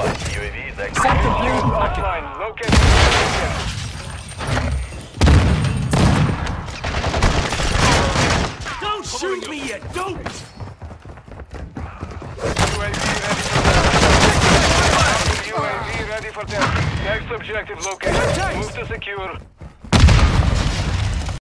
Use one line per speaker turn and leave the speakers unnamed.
Over. UAV is Online. Location. Don't
shoot me yet. Don't. UAV ready for test. Next objective located. Move to secure.